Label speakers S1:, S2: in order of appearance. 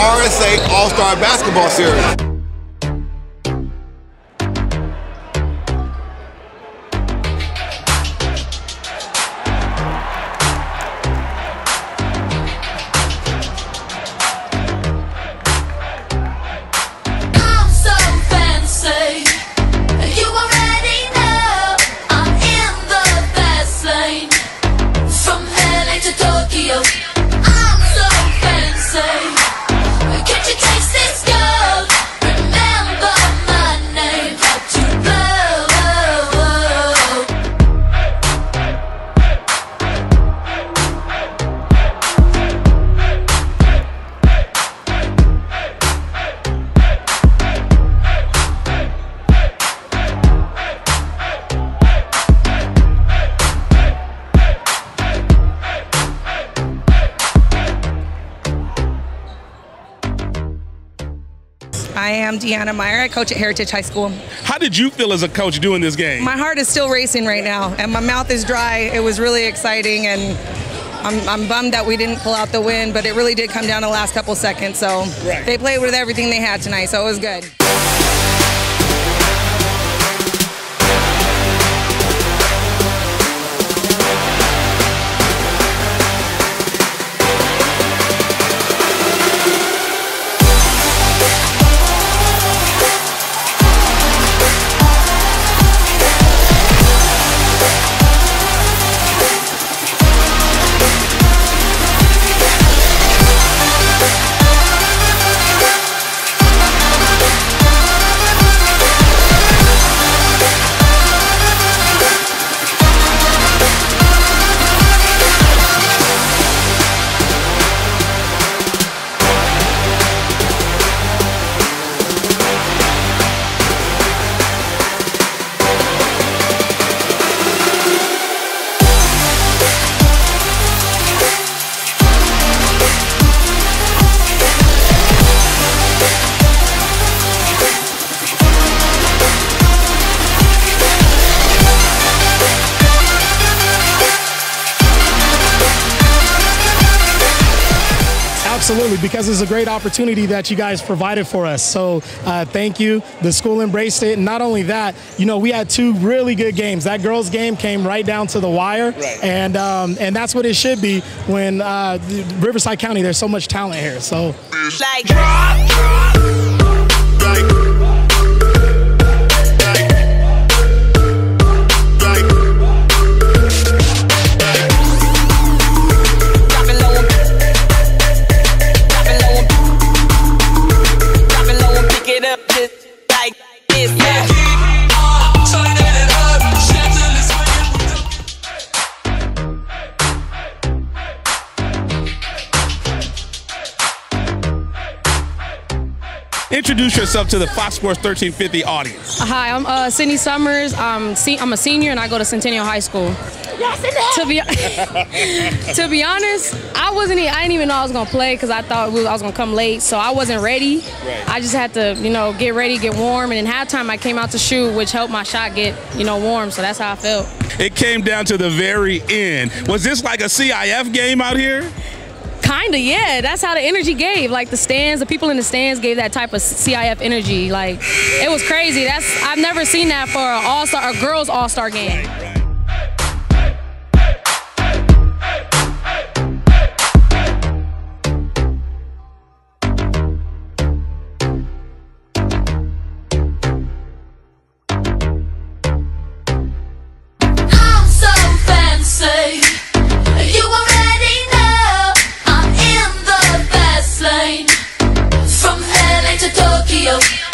S1: RSA All-Star Basketball Series.
S2: I am Deanna Meyer. I coach at Heritage High School.
S3: How did you feel as a coach doing this game?
S2: My heart is still racing right now, and my mouth is dry. It was really exciting, and I'm, I'm bummed that we didn't pull out the win, but it really did come down the last couple seconds. So
S3: right.
S2: they played with everything they had tonight, so it was good.
S4: Absolutely, because it's a great opportunity that you guys provided for us. So uh, thank you. The school embraced it. And not only that, you know, we had two really good games. That girls' game came right down to the wire.
S3: Right.
S4: And, um, and that's what it should be when uh, Riverside County, there's so much talent here. So.
S5: Like.
S3: Introduce yourself to the Fox Sports 1350 audience.
S6: Hi, I'm uh, Sydney Summers. I'm, I'm a senior and I go to Centennial High School. To be to be honest, I wasn't. I didn't even know I was gonna play because I thought I was gonna come late, so I wasn't ready.
S3: Right.
S6: I just had to, you know, get ready, get warm, and in halftime I came out to shoot, which helped my shot get, you know, warm. So that's how I felt.
S3: It came down to the very end. Was this like a CIF game out here?
S6: Kinda, yeah. That's how the energy gave. Like the stands, the people in the stands gave that type of CIF energy. Like it was crazy. That's I've never seen that for an all star, a girls all star game.
S3: Right, right. You.